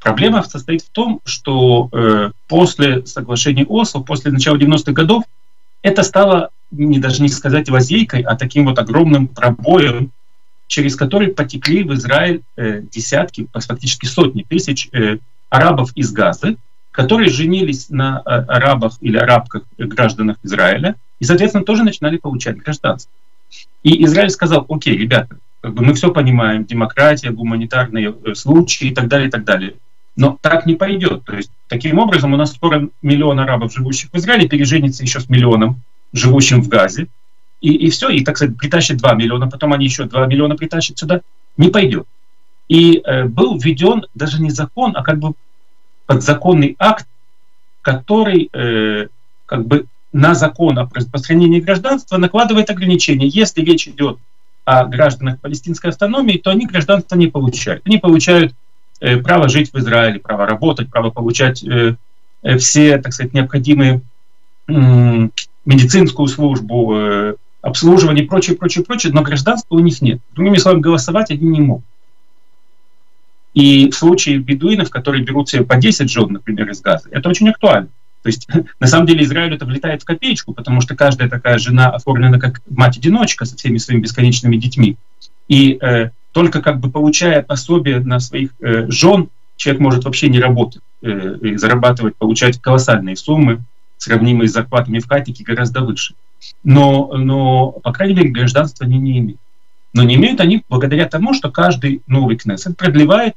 Проблема состоит в том, что э, после соглашения Осло, после начала 90-х годов, это стало, не даже не сказать лазейкой, а таким вот огромным пробоем через который потекли в Израиль э, десятки, фактически сотни тысяч э, арабов из Газы, которые женились на э, арабах или арабках э, гражданах Израиля и, соответственно, тоже начинали получать гражданство. И Израиль сказал, окей, ребята, как бы мы все понимаем, демократия, гуманитарные э, случаи и так далее, и так далее. Но так не пойдет. То есть, таким образом, у нас скоро миллион арабов, живущих в Израиле, переженится еще с миллионом, живущим в Газе. И, и все, и, так сказать, притащит 2 миллиона, потом они еще 2 миллиона притащат сюда. Не пойдет. И э, был введен даже не закон, а как бы подзаконный акт, который э, как бы на закон о распространении гражданства накладывает ограничения. Если речь идет о гражданах палестинской автономии, то они гражданство не получают. Они получают э, право жить в Израиле, право работать, право получать э, э, все, так сказать, необходимые э, медицинскую службу, э, обслуживание и прочее, прочее, прочее, но гражданства у них нет. Другими словами, голосовать они не могут. И в случае бедуинов, которые берут себе по 10 жен, например, из газа, это очень актуально. То есть, на самом деле, Израиль это влетает в копеечку, потому что каждая такая жена оформлена как мать-одиночка со всеми своими бесконечными детьми. И э, только как бы получая пособие на своих э, жен, человек может вообще не работать э, и зарабатывать, получать колоссальные суммы, сравнимые с зарплатами в Хатике, гораздо выше но, но по крайней мере, гражданства они не имеют. Но не имеют они благодаря тому, что каждый новый Кнессет продлевает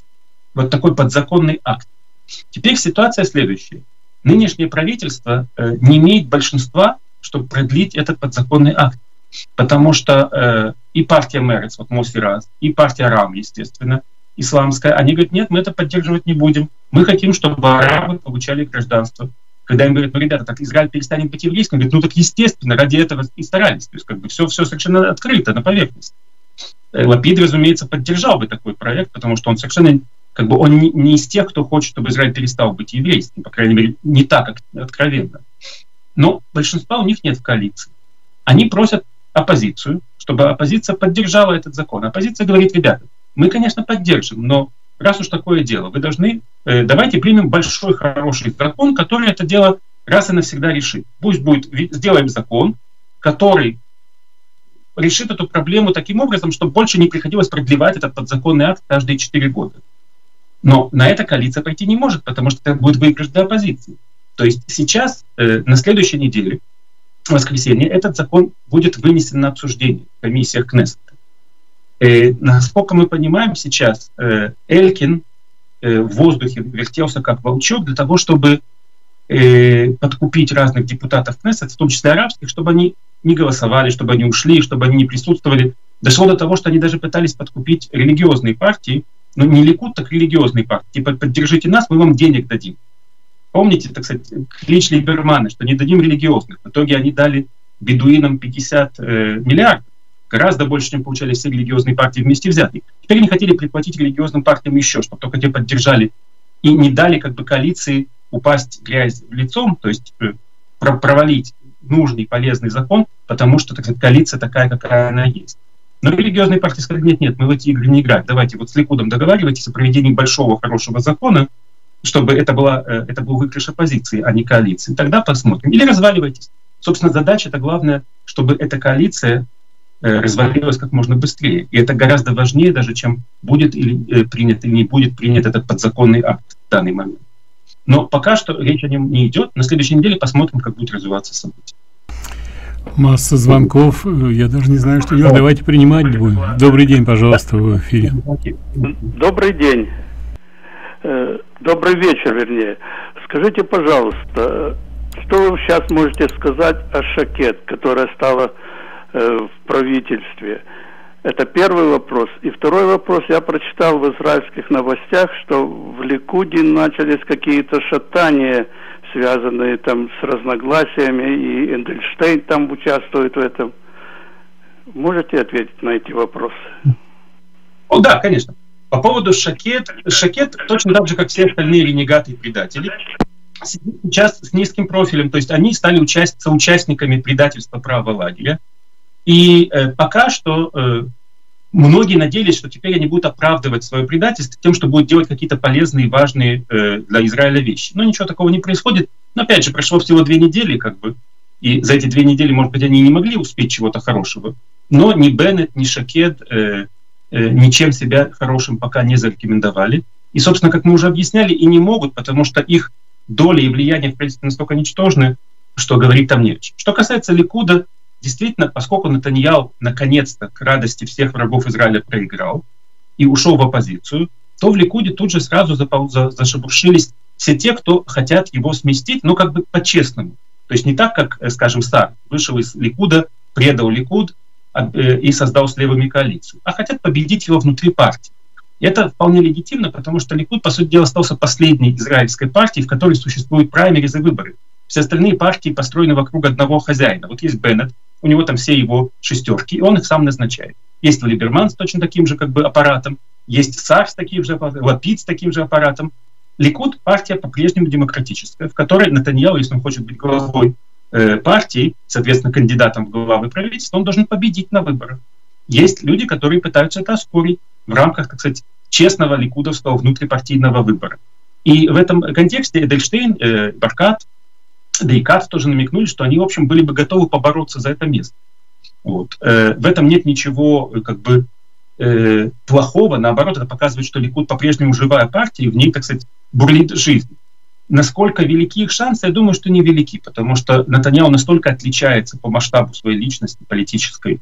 вот такой подзаконный акт. Теперь ситуация следующая. Нынешнее правительство э, не имеет большинства, чтобы продлить этот подзаконный акт. Потому что э, и партия Мерец, вот Мосфераз, и партия Рам, естественно, исламская, они говорят, нет, мы это поддерживать не будем. Мы хотим, чтобы арабы получали гражданство когда им говорят, ну, ребята, так Израиль перестанет быть еврейским, говорят, ну, так естественно, ради этого и старались. То есть, как бы, все, все совершенно открыто, на поверхности. Э, Лапид, разумеется, поддержал бы такой проект, потому что он совершенно, как бы, он не, не из тех, кто хочет, чтобы Израиль перестал быть еврейским, по крайней мере, не так откровенно. Но большинства у них нет в коалиции. Они просят оппозицию, чтобы оппозиция поддержала этот закон. Оппозиция говорит, ребята, мы, конечно, поддержим, но раз уж такое дело, вы должны, э, давайте примем большой хороший закон, который это дело раз и навсегда решит. Пусть будет, сделаем закон, который решит эту проблему таким образом, чтобы больше не приходилось продлевать этот подзаконный акт каждые 4 года. Но на это коалиция пойти не может, потому что это будет выигрыш для оппозиции. То есть сейчас, э, на следующей неделе, в воскресенье, этот закон будет вынесен на обсуждение в комиссиях Кнессета. Э, насколько мы понимаем сейчас, э, Элькин э, в воздухе вертелся как волчок для того, чтобы э, подкупить разных депутатов Кнессет, в том числе арабских, чтобы они не голосовали, чтобы они ушли, чтобы они не присутствовали. Дошло до того, что они даже пытались подкупить религиозные партии, но не Ликут, так религиозные партии. Типа, поддержите нас, мы вам денег дадим. Помните, так сказать, клич Либермана, что не дадим религиозных. В итоге они дали бедуинам 50 э, миллиардов гораздо больше, чем получали все религиозные партии вместе взятые. Теперь они хотели приплатить религиозным партиям еще, чтобы только те поддержали и не дали как бы коалиции упасть грязь лицом, то есть э, провалить нужный, полезный закон, потому что, так сказать, коалиция такая, какая она есть. Но религиозные партии сказали, нет, нет, мы в эти игры не играем. Давайте вот с Ликудом договаривайтесь о проведении большого, хорошего закона, чтобы это, была, э, это был выигрыш оппозиции, а не коалиции. Тогда посмотрим. Или разваливайтесь. Собственно, задача это главное, чтобы эта коалиция Э, развалилось как можно быстрее. И это гораздо важнее даже, чем будет или принят или не будет принят этот подзаконный акт в данный момент. Но пока что речь о нем не идет. На следующей неделе посмотрим, как будет развиваться события. Масса звонков. Я даже не знаю, что делать. Давайте принимать будем. Добрый день, пожалуйста, в эфире. Добрый день. Э, добрый вечер, вернее. Скажите, пожалуйста, что вы сейчас можете сказать о Шакет, которая стала Э, в правительстве. Это первый вопрос. И второй вопрос. Я прочитал в израильских новостях, что в Ликуде начались какие-то шатания, связанные там с разногласиями, и Эндельштейн там участвует в этом. Можете ответить на эти вопросы? О, да, конечно. По поводу Шакет. Шакет точно так же, как все остальные ренегаты и предатели, сейчас с низким профилем. То есть они стали участь, соучастниками предательства правого лагеря. И э, пока что э, многие надеялись, что теперь они будут оправдывать свое предательство тем, что будут делать какие-то полезные, важные э, для Израиля вещи. Но ничего такого не происходит. Но опять же, прошло всего две недели, как бы, и за эти две недели, может быть, они не могли успеть чего-то хорошего. Но ни Беннет, ни Шакед, э, э, ничем себя хорошим пока не зарекомендовали. И, собственно, как мы уже объясняли, и не могут, потому что их доля и влияние в правительстве настолько ничтожны, что говорить там не о чем. Что касается Ликуда, действительно, поскольку Натаньяу наконец-то к радости всех врагов Израиля проиграл и ушел в оппозицию, то в Ликуде тут же сразу зашебуршились все те, кто хотят его сместить, но как бы по-честному. То есть не так, как, э, скажем, Стар вышел из Ликуда, предал Ликуд э, и создал с левыми коалицию, а хотят победить его внутри партии. Это вполне легитимно, потому что Ликуд, по сути дела, остался последней израильской партией, в которой существуют праймерис и выборы. Все остальные партии построены вокруг одного хозяина. Вот есть Беннет, у него там все его шестерки, и он их сам назначает. Есть Либерман с точно таким же как бы аппаратом, есть Сар с таким же аппаратом, Лапид с таким же аппаратом. Ликуд – партия по-прежнему демократическая, в которой Натаньяу, если он хочет быть главой э, партии, соответственно, кандидатом в главы правительства, он должен победить на выборах. Есть люди, которые пытаются это оспорить в рамках, так сказать, честного ликудовского внутрипартийного выбора. И в этом контексте Эдельштейн, э, Баркат, да и Кац тоже намекнули, что они, в общем, были бы готовы побороться за это место. Вот. Э, в этом нет ничего э, как бы э, плохого, наоборот, это показывает, что Ликуд по-прежнему живая партия, и в ней, так сказать, бурлит жизнь. Насколько велики их шансы, я думаю, что невелики, потому что Натаньяу настолько отличается по масштабу своей личности политической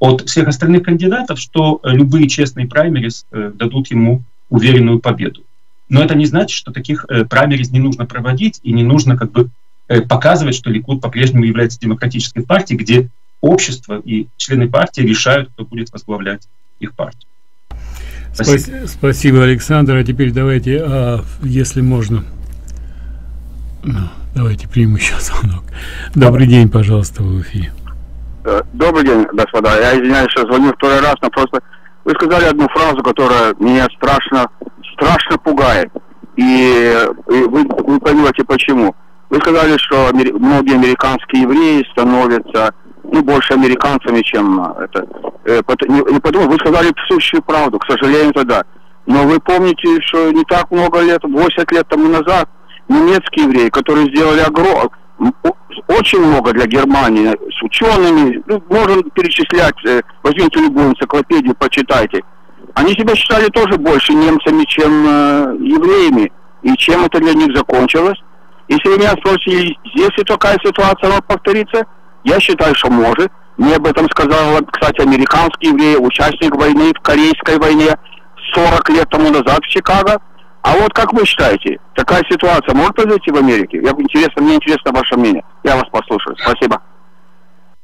от всех остальных кандидатов, что любые честные праймерис э, дадут ему уверенную победу. Но это не значит, что таких э, праймерис не нужно проводить и не нужно как бы э, показывать, что Ликуд по-прежнему является демократической партией, где общество и члены партии решают, кто будет возглавлять их партию. Спасибо, Спасибо Александр. А теперь давайте, а, если можно, ну, давайте примем еще звонок. Добрый день, пожалуйста, в эфире. Э, добрый день, господа. Я извиняюсь, что звоню второй раз, но просто вы сказали одну фразу, которая меня страшно, страшно пугает. И, и вы, вы поймете почему. Вы сказали, что многие американские евреи становятся ну, больше американцами, чем это. Э, не, потому, вы сказали сущую правду, к сожалению, тогда. Но вы помните, что не так много лет, 80 лет тому назад, немецкие евреи, которые сделали огром, очень много для Германии с учеными, ну, можно перечислять, э, возьмите любую энциклопедию, почитайте. Они себя считали тоже больше немцами, чем э, евреями. И чем это для них закончилось? Если вы меня спросите, если такая ситуация может повториться, я считаю, что может. Мне об этом сказал, кстати, американский еврей, участник войны в Корейской войне 40 лет тому назад в Чикаго. А вот как вы считаете, такая ситуация может произойти в Америке? Я, интересно, мне интересно ваше мнение. Я вас послушаю. Спасибо.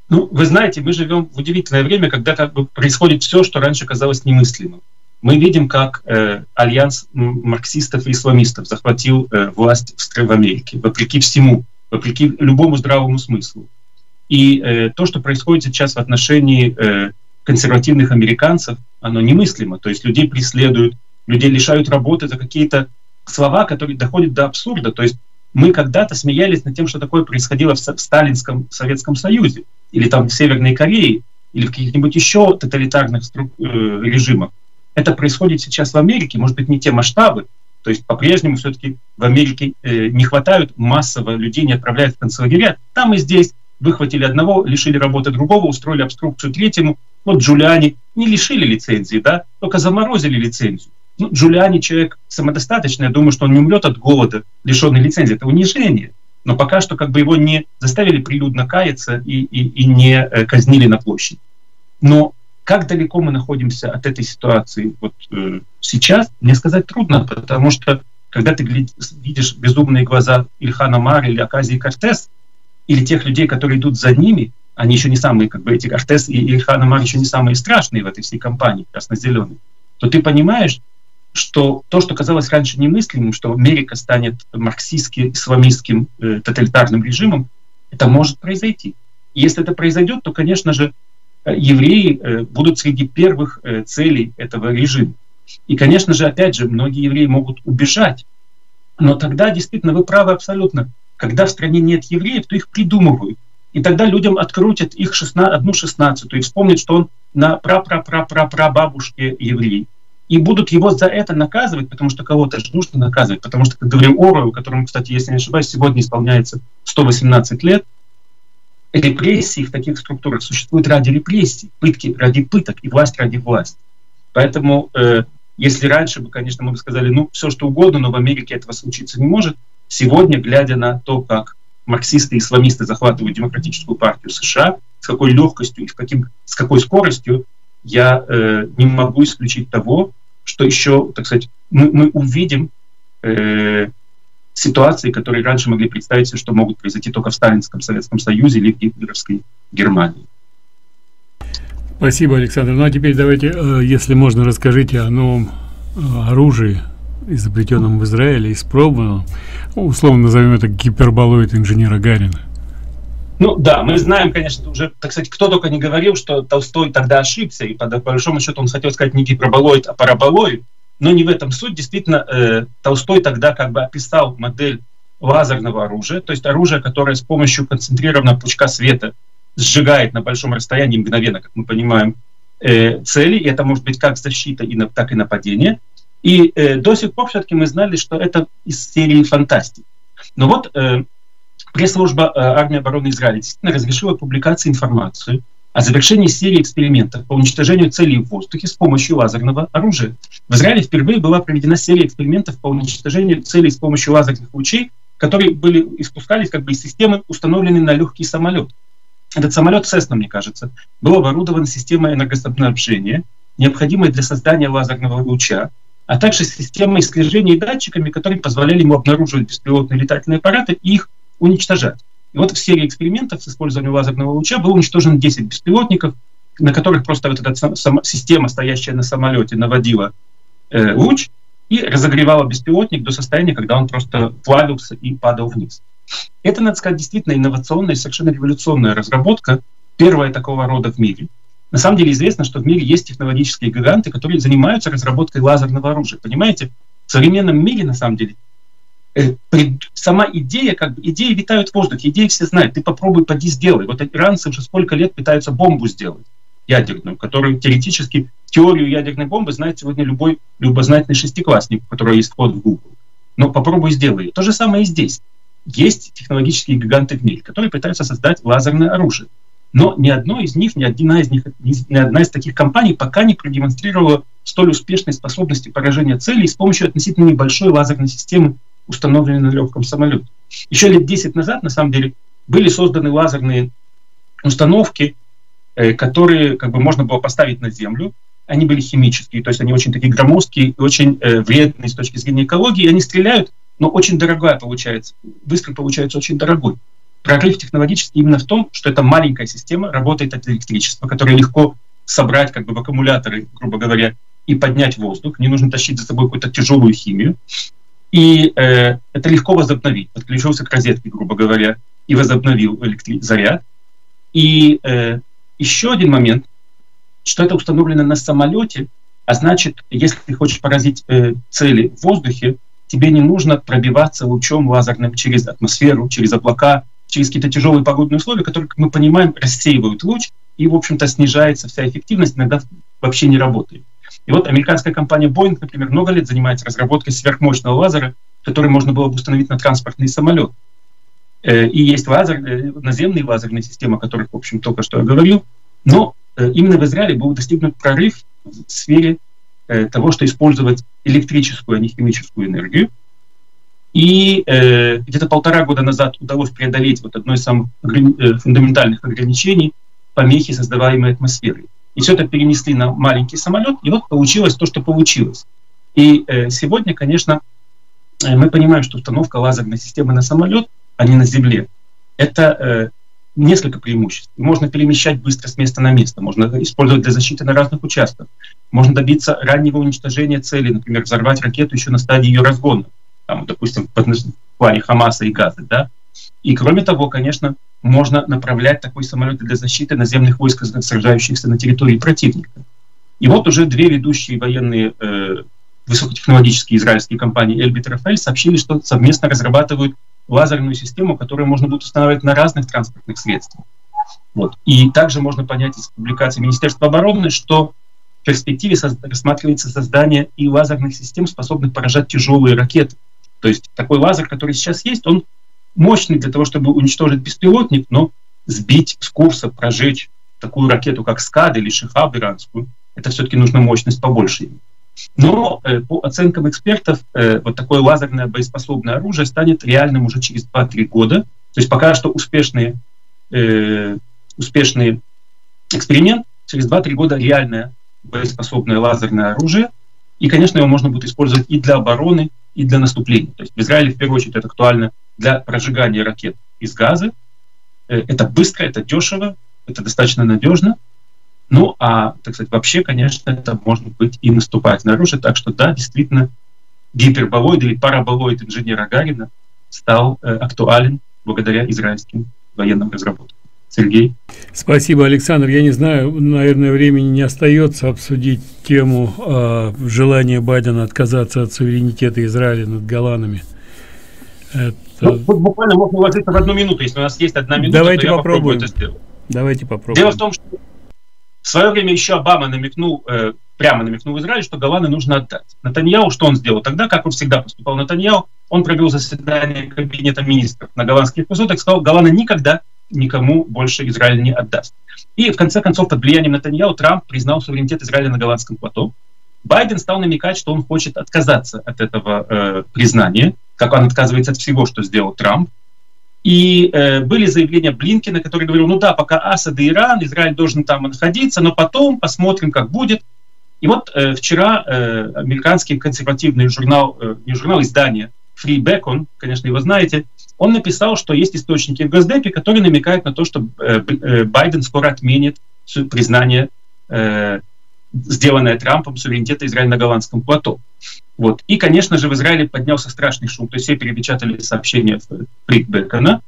Ну, вы знаете, мы живем в удивительное время, когда как бы происходит все, что раньше казалось немыслимым. Мы видим, как э, альянс марксистов и исламистов захватил э, власть в, в Америке, вопреки всему, вопреки любому здравому смыслу. И э, то, что происходит сейчас в отношении э, консервативных американцев, оно немыслимо. То есть людей преследуют, людей лишают работы за какие-то слова, которые доходят до абсурда. То есть мы когда-то смеялись над тем, что такое происходило в, в Сталинском Советском Союзе, или там в Северной Корее, или в каких-нибудь еще тоталитарных э, режимах. Это происходит сейчас в Америке, может быть, не те масштабы, то есть по-прежнему все-таки в Америке э, не хватают массово людей, не отправляют в концлагеря. Там и здесь выхватили одного, лишили работы другого, устроили обструкцию третьему. Вот Джулиани не лишили лицензии, да, только заморозили лицензию. Ну, Джулиани человек самодостаточный, я думаю, что он не умрет от голода, лишенный лицензии. Это унижение. Но пока что как бы его не заставили прилюдно каяться и, и, и не э, казнили на площади. Но как далеко мы находимся от этой ситуации вот э, сейчас, мне сказать трудно, потому что когда ты видишь безумные глаза Ильхана Мар или Аказии Кортес, или тех людей, которые идут за ними, они еще не самые, как бы эти Кортес и Ильхан Амар еще не самые страшные в этой всей компании красно-зеленой, то ты понимаешь, что то, что казалось раньше немыслимым, что Америка станет марксистским, исламистским э, тоталитарным режимом, это может произойти. И если это произойдет, то, конечно же, евреи э, будут среди первых э, целей этого режима. И, конечно же, опять же, многие евреи могут убежать. Но тогда действительно вы правы абсолютно. Когда в стране нет евреев, то их придумывают. И тогда людям открутят их 16, одну шестнадцатую и вспомнят, что он на пра-пра-пра-пра-пра-бабушке еврей. И будут его за это наказывать, потому что кого-то же нужно наказывать. Потому что, как говорил Оруэлл, которому, кстати, если не ошибаюсь, сегодня исполняется 118 лет, репрессии в таких структурах существуют ради репрессий, пытки ради пыток и власть ради власти. Поэтому, э, если раньше бы, конечно, мы бы сказали, ну, все что угодно, но в Америке этого случиться не может, сегодня, глядя на то, как марксисты и исламисты захватывают демократическую партию США, с какой легкостью и в каким, с какой скоростью, я э, не могу исключить того, что еще, так сказать, мы, мы увидим э, ситуации, которые раньше могли представить себе, что могут произойти только в Сталинском Советском Союзе или в гитлеровской Германии. Спасибо, Александр. Ну а теперь давайте, э, если можно, расскажите о новом э, оружии, изобретенном в Израиле, испробованном. Условно назовем это гиперболоид инженера Гарина. Ну да, мы знаем, конечно, уже, так сказать, кто только не говорил, что Толстой тогда ошибся, и по большому счету он хотел сказать не гиперболоид, а параболоид, но не в этом суть. Действительно, э, Толстой тогда как бы описал модель лазерного оружия, то есть оружие, которое с помощью концентрированного пучка света сжигает на большом расстоянии мгновенно, как мы понимаем, э, цели, и это может быть как защита, и на, так и нападение. И э, до сих пор все-таки мы знали, что это из серии фантастики. Но вот э, пресс-служба э, армии обороны Израиля действительно разрешила публикации информации о завершении серии экспериментов по уничтожению целей в воздухе с помощью лазерного оружия. В Израиле впервые была проведена серия экспериментов по уничтожению целей с помощью лазерных лучей, которые были испускались как бы из системы, установленной на легкий самолет. Этот самолет Cessna, мне кажется, был оборудован системой энергоснабжения, необходимой для создания лазерного луча, а также системой слежения и датчиками, которые позволяли ему обнаруживать беспилотные летательные аппараты и их уничтожать. И вот в серии экспериментов с использованием лазерного луча было уничтожено 10 беспилотников, на которых просто вот эта система, стоящая на самолете, наводила э, луч и разогревала беспилотник до состояния, когда он просто плавился и падал вниз. Это, надо сказать, действительно инновационная и совершенно революционная разработка, первая такого рода в мире. На самом деле известно, что в мире есть технологические гиганты, которые занимаются разработкой лазерного оружия. Понимаете, в современном мире, на самом деле, сама идея, как бы, идеи витают в воздухе, идеи все знают, ты попробуй, поди сделай. Вот иранцы уже сколько лет пытаются бомбу сделать ядерную, которую теоретически, теорию ядерной бомбы знает сегодня любой любознательный шестиклассник, у которого есть вход в Google. Но попробуй сделай. То же самое и здесь есть технологические гиганты в мире, которые пытаются создать лазерное оружие. Но ни одно из них, ни одна из них, ни одна из таких компаний пока не продемонстрировала столь успешной способности поражения целей с помощью относительно небольшой лазерной системы, установленной на легком самолете. Еще лет 10 назад, на самом деле, были созданы лазерные установки, э, которые как бы можно было поставить на Землю. Они были химические, то есть они очень такие громоздкие и очень э, вредные с точки зрения экологии. Они стреляют но очень дорогая получается. Выстрел получается очень дорогой. Прорыв технологический именно в том, что эта маленькая система работает от электричества, которое легко собрать как бы в аккумуляторы, грубо говоря, и поднять воздух. Не нужно тащить за собой какую-то тяжелую химию. И э, это легко возобновить. Подключился к розетке, грубо говоря, и возобновил электри- заряд. И э, еще один момент, что это установлено на самолете, а значит, если ты хочешь поразить э, цели в воздухе, тебе не нужно пробиваться лучом лазерным через атмосферу, через облака, через какие-то тяжелые погодные условия, которые, как мы понимаем, рассеивают луч, и, в общем-то, снижается вся эффективность, иногда вообще не работает. И вот американская компания Boeing, например, много лет занимается разработкой сверхмощного лазера, который можно было бы установить на транспортный самолет. Э, и есть лазер, э, наземные лазерные системы, о которых, в общем, только что я говорил. Но э, именно в Израиле был достигнут прорыв в сфере того, что использовать электрическую, а не химическую энергию. И где-то полтора года назад удалось преодолеть вот одно из самых фундаментальных ограничений помехи, создаваемой атмосферой. И все это перенесли на маленький самолет, и вот получилось то, что получилось. И э, сегодня, конечно, э, мы понимаем, что установка лазерной системы на самолет, а не на Земле, это э, несколько преимуществ. Можно перемещать быстро с места на место, можно использовать для защиты на разных участках, можно добиться раннего уничтожения цели, например, взорвать ракету еще на стадии ее разгона, там, допустим, в плане Хамаса и Газы. Да? И кроме того, конечно, можно направлять такой самолет для защиты наземных войск, сражающихся на территории противника. И вот уже две ведущие военные э, высокотехнологические израильские компании Эльбит и Рафаэль сообщили, что совместно разрабатывают лазерную систему, которую можно будет устанавливать на разных транспортных средствах. Вот. И также можно понять из публикации Министерства обороны, что в перспективе рассматривается создание и лазерных систем, способных поражать тяжелые ракеты. То есть такой лазер, который сейчас есть, он мощный для того, чтобы уничтожить беспилотник, но сбить с курса, прожечь такую ракету, как СКАД или Шихаб иранскую, это все-таки нужна мощность побольше. Но э, по оценкам экспертов, э, вот такое лазерное боеспособное оружие станет реальным уже через 2-3 года. То есть пока что успешные, э, успешный эксперимент, через 2-3 года реальное боеспособное лазерное оружие. И, конечно, его можно будет использовать и для обороны, и для наступления. То есть в Израиле, в первую очередь, это актуально для прожигания ракет из газа. Э, это быстро, это дешево, это достаточно надежно. Ну, а, так сказать, вообще, конечно, это может быть и наступательное оружие. Так что, да, действительно, гиперболоид или параболоид инженера Гарина стал э, актуален благодаря израильским военным разработкам. Сергей. Спасибо, Александр. Я не знаю, наверное, времени не остается обсудить тему э, желания Байдена отказаться от суверенитета Израиля над Голанами. Ну, буквально можно уложиться в одну минуту. Если у нас есть одна минута, Давайте то попробуем. я попробую это сделать. Давайте попробуем. Дело в том, что в свое время еще Обама намекнул, э, прямо намекнул Израилю, что Голланы нужно отдать. Натаньяу что он сделал тогда, как он всегда поступал Натаньяу, он провел заседание кабинета министров на голландских высотах, сказал, Голланы никогда никому больше Израиль не отдаст. И в конце концов, под влиянием Натаньяу Трамп признал суверенитет Израиля на голландском плато. Байден стал намекать, что он хочет отказаться от этого э, признания, как он отказывается от всего, что сделал Трамп. И э, были заявления Блинкина, который говорил, ну да, пока Асад и Иран, Израиль должен там находиться, но потом посмотрим, как будет. И вот э, вчера э, американский консервативный журнал, э, не журнал, издание Free Bacon, конечно, его знаете, он написал, что есть источники в Госдепе, которые намекают на то, что э, э, Байден скоро отменит признание, э, сделанное Трампом, суверенитета Израиля на голландском плато. Вот. И, конечно же, в Израиле поднялся страшный шум. То есть все перепечатали сообщения Фрик Бекона.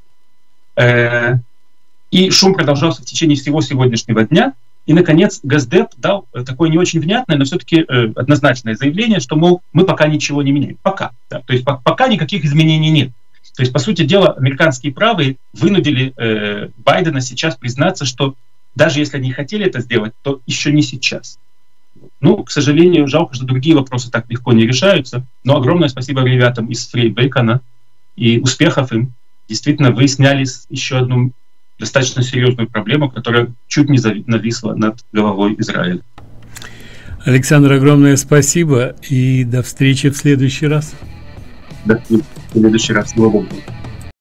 И шум продолжался в течение всего сегодняшнего дня. И, наконец, Газдеп дал такое не очень внятное, но все-таки однозначное заявление, что, мол, мы пока ничего не меняем. Пока. Да. То есть пока никаких изменений нет. То есть, по сути дела, американские правые вынудили э, Байдена сейчас признаться, что даже если они хотели это сделать, то еще не сейчас. Ну, к сожалению, жалко, что другие вопросы так легко не решаются. Но огромное спасибо ребятам из Фрей Бейкона и успехов им. Действительно, вы сняли еще одну достаточно серьезную проблему, которая чуть не нависла над головой Израиля. Александр, огромное спасибо и до встречи в следующий раз. До следующий раз. Доброго.